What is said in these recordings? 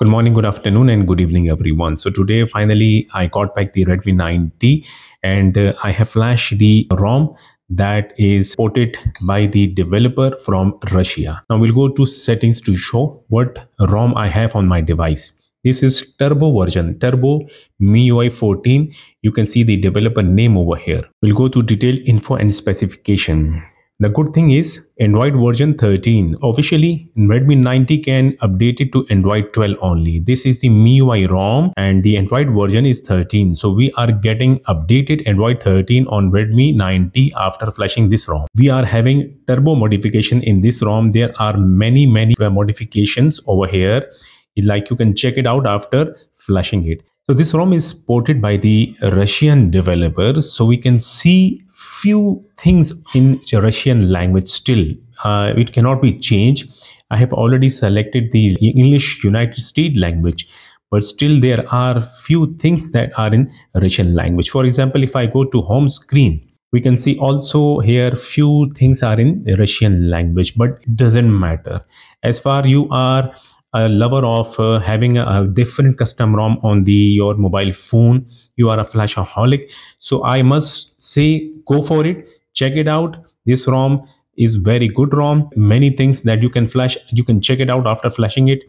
Good morning, good afternoon, and good evening, everyone. So today, finally, I got back the Redmi 9T and uh, I have flashed the ROM that is ported by the developer from Russia. Now we'll go to settings to show what ROM I have on my device. This is turbo version, turbo MIUI 14. You can see the developer name over here. We'll go to detail info and specification. The good thing is Android version 13. Officially, Redmi 9T can update it to Android 12 only. This is the MIUI ROM and the Android version is 13. So we are getting updated Android 13 on Redmi 9T after flashing this ROM. We are having turbo modification in this ROM. There are many, many modifications over here. Like you can check it out after flashing it. So this ROM is ported by the Russian developer. So we can see few things in Russian language still. Uh, it cannot be changed. I have already selected the English United States language but still there are few things that are in Russian language. For example, if I go to home screen, we can see also here few things are in Russian language, but it doesn't matter. As far you are a lover of uh, having a, a, different custom ROM on the your mobile phone, you are a flashaholic. So I must say, go for it. Check it out. This ROM is very good ROM. Many things that you can flash, you can check it out after flashing it.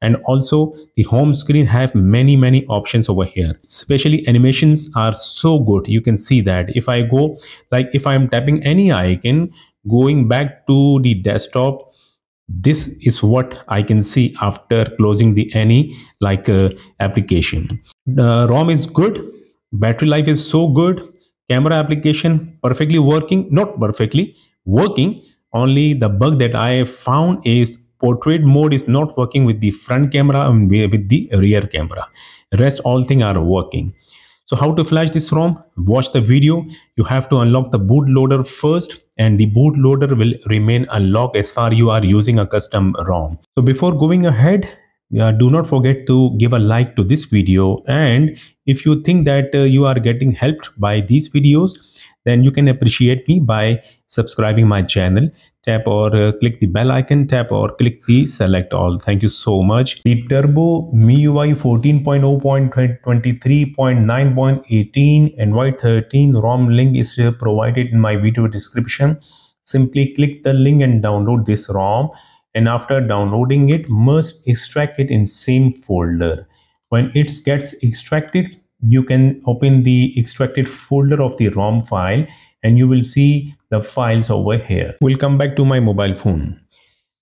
And also the home screen have many, many options over here. Especially animations are so good. You can see that if I go, like if I'm tapping any icon, going back to the desktop, this is what i can see after closing the any like uh, application. The rom is good. Battery life is so good. Camera application perfectly working. Not perfectly working. Only the bug that i found is portrait mode is not working with the front camera and with the rear camera. Rest all things are working so how to flash this ROM? Watch the video. You have to unlock the bootloader first and the bootloader will remain unlocked as far you are using a custom ROM. So before going ahead, uh, do not forget to give a like to this video and if you think that uh, you are getting helped by these videos then you can appreciate me by subscribing my channel tap or uh, click the bell icon tap or click the select all. Thank you so much. The turbo miui 14.0.23.9.18 android 13 rom link is uh, provided in my video description. Simply click the link and download this rom. And after downloading it must extract it in same folder. When it gets extracted you can open the extracted folder of the ROM file and you will see the files over here. We'll come back to my mobile phone.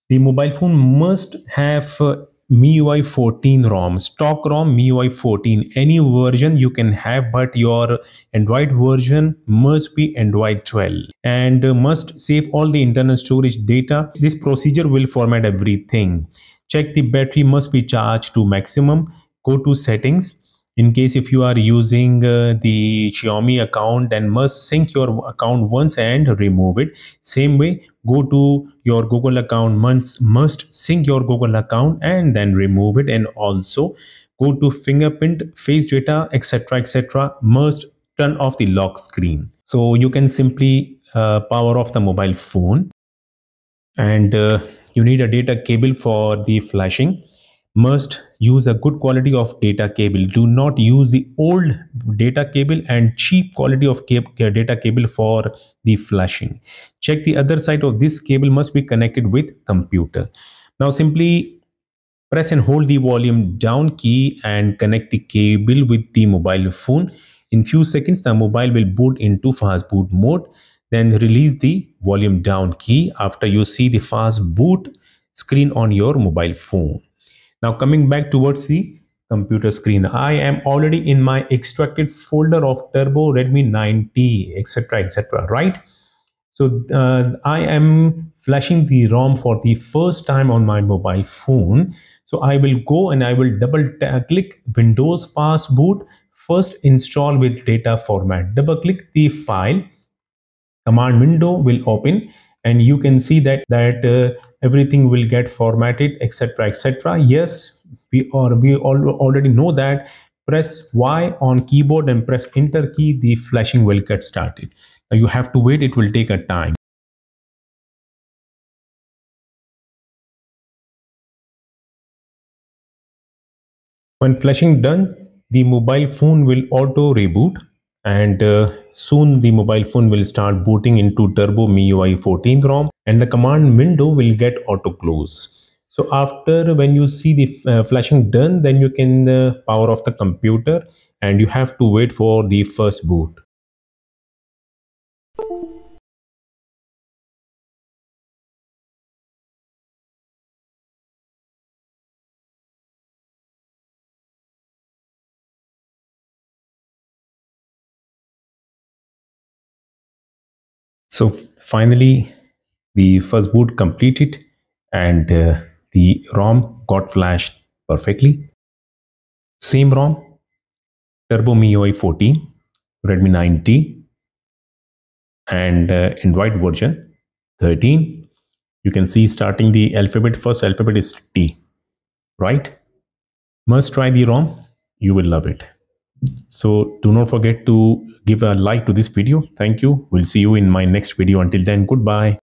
The mobile phone must have uh, MIUI 14 ROM, stock ROM MIUI 14. Any version you can have, but your Android version must be Android 12 and uh, must save all the internal storage data. This procedure will format everything. Check the battery must be charged to maximum. Go to settings in case if you are using uh, the Xiaomi account then must sync your account once and remove it same way go to your Google account must must sync your Google account and then remove it. And also go to fingerprint face data etc etc must turn off the lock screen. So you can simply uh, power off the mobile phone. And uh, you need a data cable for the flashing must use a good quality of data cable. Do not use the old data cable and cheap quality of data cable for the flashing check the other side of this cable must be connected with computer. Now simply press and hold the volume down key and connect the cable with the mobile phone. In few seconds the mobile will boot into fast boot mode. Then release the volume down key after you see the fast boot screen on your mobile phone now coming back towards the computer screen, I am already in my extracted folder of Turbo Redmi 9T, etc, etc, right? So uh, I am flashing the ROM for the first time on my mobile phone. So I will go and I will double click Windows Fast Boot, first install with data format. Double click the file, command window will open and you can see that that uh, everything will get formatted etc etc yes we or we al already know that. Press y on keyboard and press enter key the flashing will get started. Now you have to wait. It will take a time. When flashing done, the mobile phone will auto reboot and uh, soon the mobile phone will start booting into Turbo MIUI 14 ROM and the command window will get auto close. So after when you see the uh, flashing done, then you can uh, power off the computer and you have to wait for the first boot. So finally, the first boot completed and uh, the ROM got flashed perfectly. Same ROM, Turbo MIUI 14, Redmi 9T, and uh, Android version 13. You can see starting the alphabet, first alphabet is T, right? Must try the ROM, you will love it. So do not forget to give a like to this video. Thank you. We'll see you in my next video. Until then, goodbye.